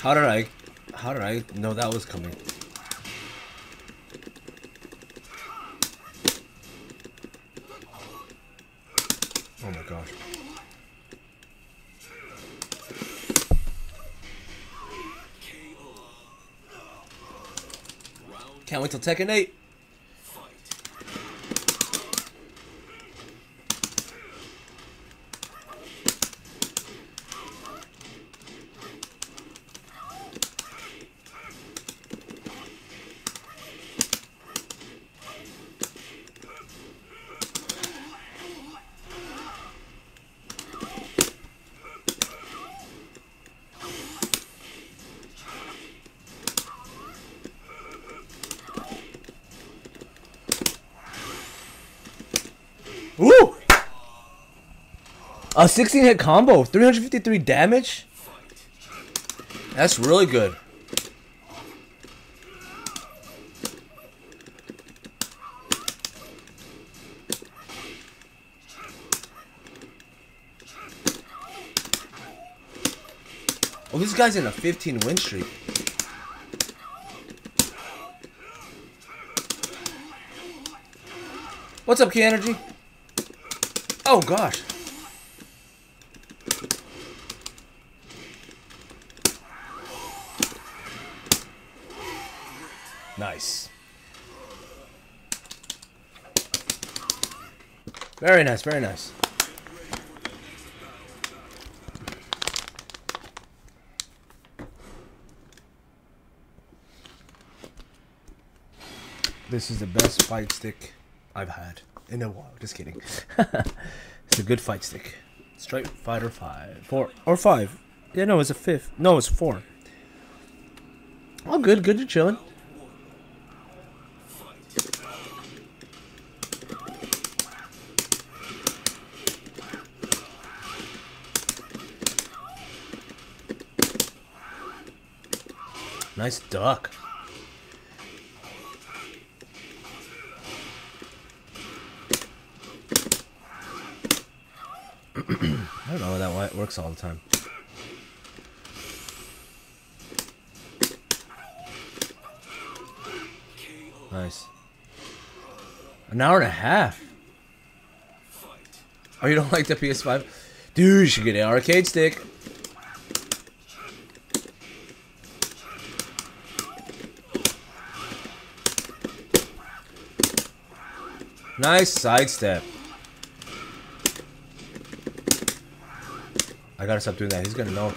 how did I... How did I know that was coming? Oh my gosh. Can't wait till Tekken 8. A 16 hit combo, 353 damage? That's really good. Oh, this guy's in a 15 win streak. What's up, Key Energy? Oh gosh. Nice. Very nice, very nice. This is the best fight stick I've had in a while. Just kidding. it's a good fight stick. Street Fighter 5. 4. Or 5. Yeah, no, it's a 5th. No, it's 4. Oh, good. Good. You're chilling. Nice duck. I don't know that why it works all the time. Nice. An hour and a half. Oh, you don't like the PS5? Dude, you should get an arcade stick. Nice sidestep. I gotta stop doing that. He's gonna know.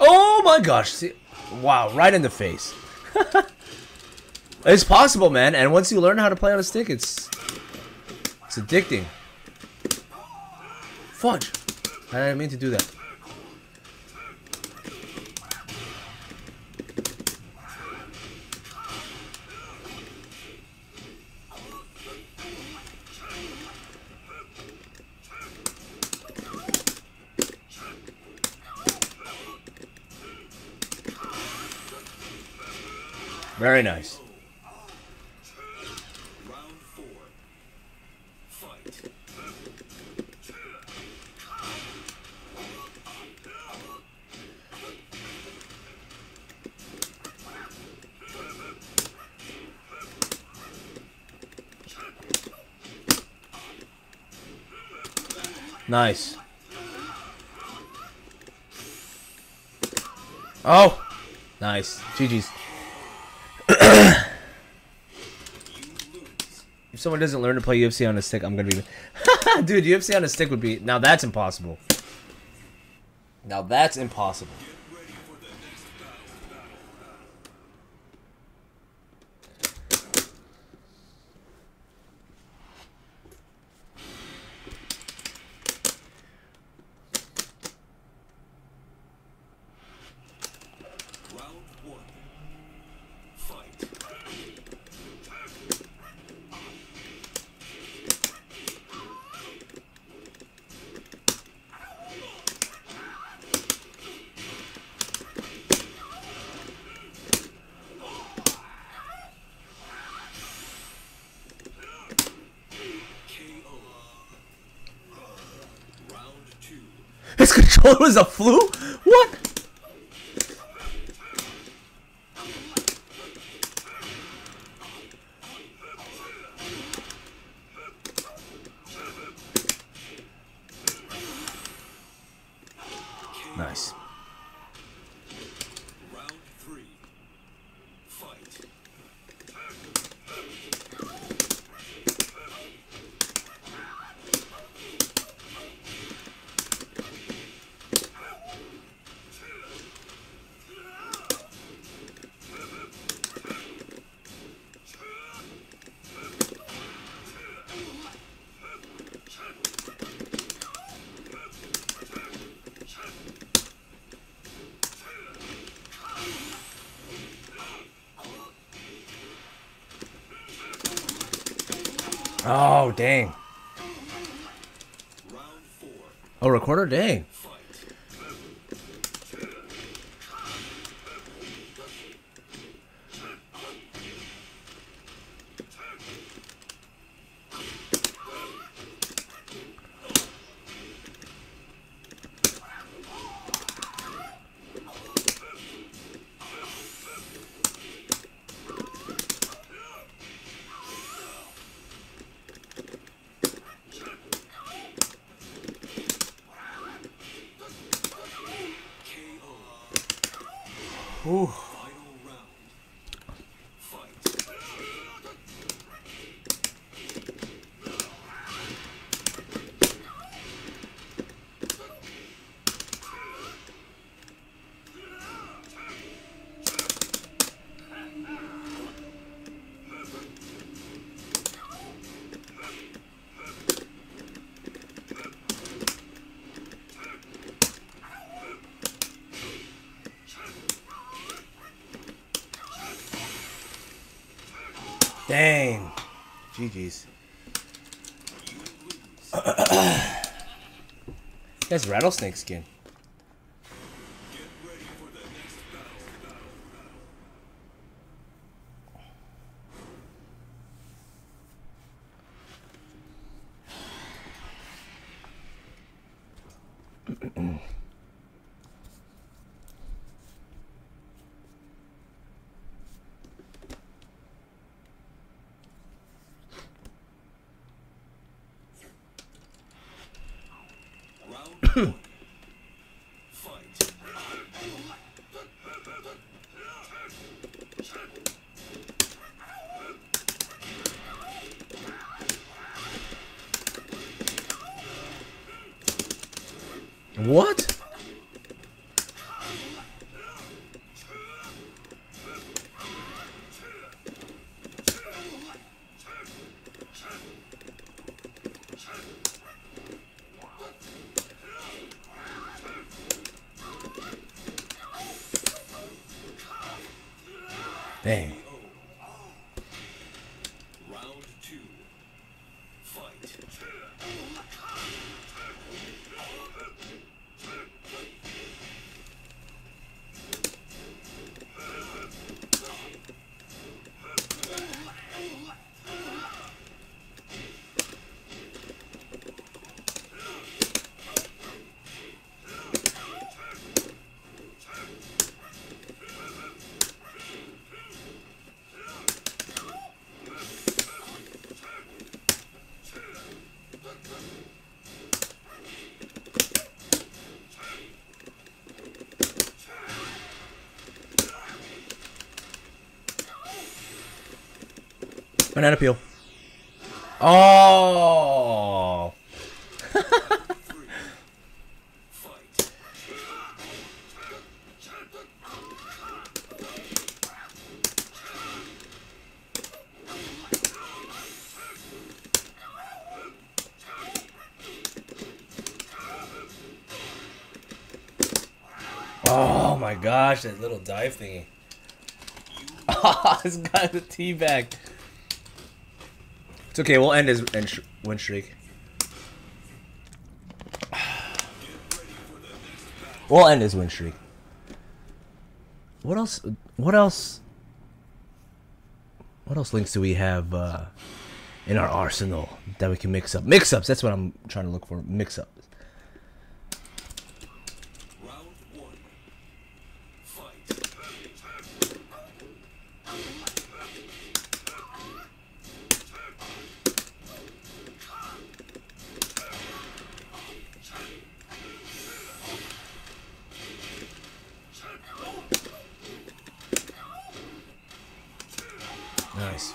Oh my gosh. See, wow, right in the face. it's possible, man. And once you learn how to play on a stick, it's it's addicting. Fudge. I didn't mean to do that. Very nice. Nice. Oh! Nice. GG's. Someone doesn't learn to play UFC on a stick, I'm gonna be... Dude, UFC on a stick would be... Now that's impossible. Now that's impossible. His controller was a flu? What? Nice. Oh, dang. Oh, recorder? Dang. Dang. GG's. That's rattlesnake skin. Get ready for the next battle. Round one. Fight. Hmm. What? Banana peel. Oh. Oh my gosh, that little dive thingy. Oh, this guy's a teabag. It's okay, we'll end his end win streak. We'll end his win streak. What else? What else? What else links do we have uh, in our arsenal that we can mix up? Mix ups. That's what I'm trying to look for. Mix ups.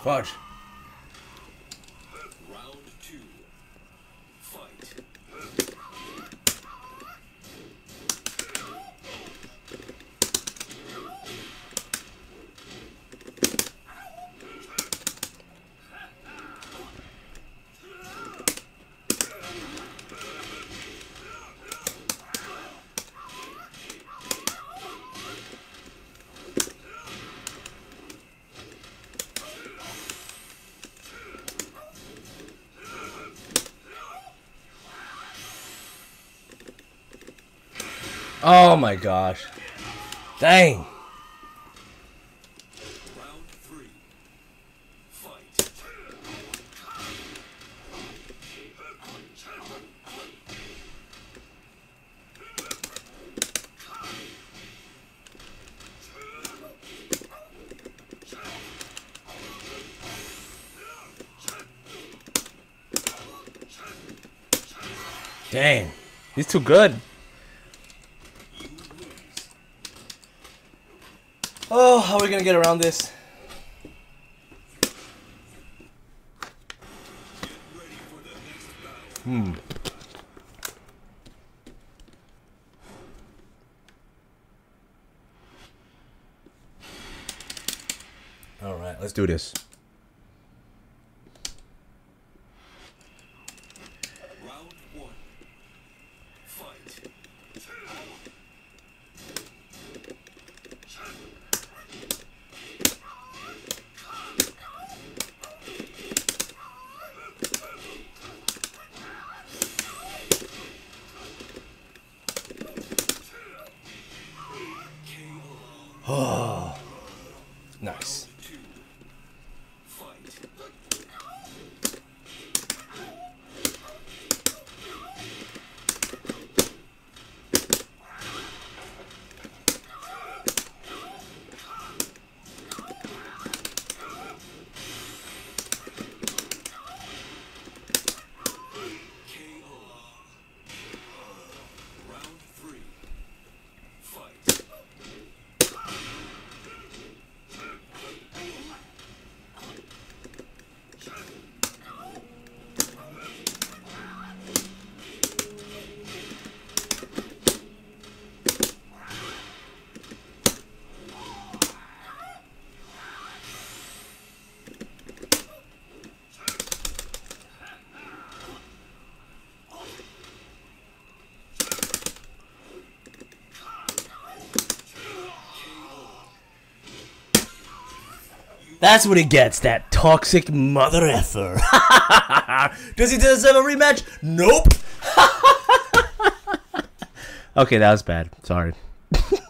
Nice. Oh my gosh. Dang. Dang. He's too good. Oh, how are we gonna get around this? Battle. All right, let's do this. Nice. That's what he gets, that toxic mother effer. Does he deserve a rematch? Nope. okay, that was bad. Sorry.